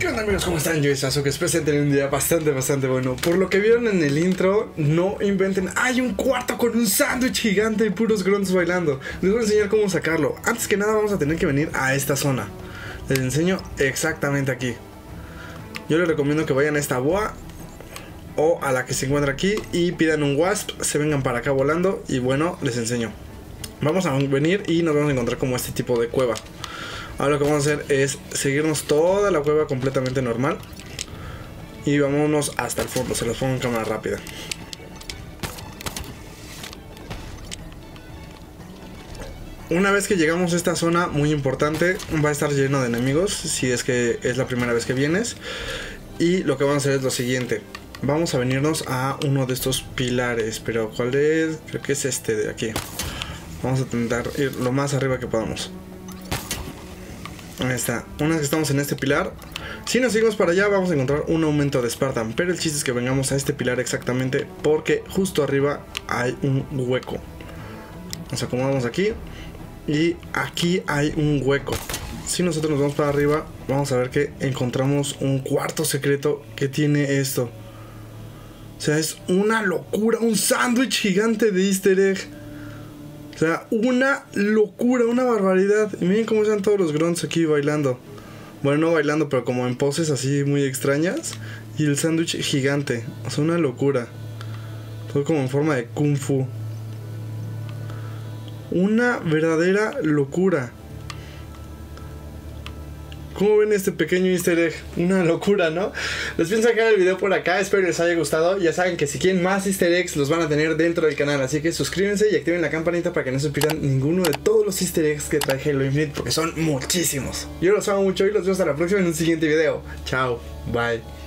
¿Qué onda amigos? ¿Cómo están? Yo soy que espero que tener un día bastante, bastante bueno. Por lo que vieron en el intro, no inventen. Hay un cuarto con un sándwich gigante y puros grunts bailando. Les voy a enseñar cómo sacarlo. Antes que nada vamos a tener que venir a esta zona. Les enseño exactamente aquí. Yo les recomiendo que vayan a esta boa o a la que se encuentra aquí y pidan un wasp, se vengan para acá volando y bueno, les enseño. Vamos a venir y nos vamos a encontrar como este tipo de cueva. Ahora lo que vamos a hacer es seguirnos toda la cueva completamente normal. Y vámonos hasta el fondo, se los pongo en cámara rápida. Una vez que llegamos a esta zona muy importante, va a estar lleno de enemigos, si es que es la primera vez que vienes. Y lo que vamos a hacer es lo siguiente. Vamos a venirnos a uno de estos pilares, pero ¿cuál es? Creo que es este de aquí. Vamos a intentar ir lo más arriba que podamos. Ahí está. Una vez que estamos en este pilar, si nos seguimos para allá vamos a encontrar un aumento de Spartan. Pero el chiste es que vengamos a este pilar exactamente porque justo arriba hay un hueco. Nos acomodamos aquí y aquí hay un hueco. Si nosotros nos vamos para arriba, vamos a ver que encontramos un cuarto secreto que tiene esto. O sea, es una locura, un sándwich gigante de easter egg. O sea, una locura, una barbaridad. Y miren cómo están todos los grunts aquí bailando. Bueno, no bailando, pero como en poses así muy extrañas. Y el sándwich gigante. O sea, una locura. Todo como en forma de kung fu. Una verdadera locura. ¿Cómo ven este pequeño easter egg? Una locura, ¿no? Les pienso sacar el video por acá, espero les haya gustado. Ya saben que si quieren más easter eggs los van a tener dentro del canal, así que suscríbanse y activen la campanita para que no se pierdan ninguno de todos los easter eggs que trae Halo Infinite, porque son muchísimos. Yo los amo mucho y los veo hasta la próxima en un siguiente video. Chao, bye.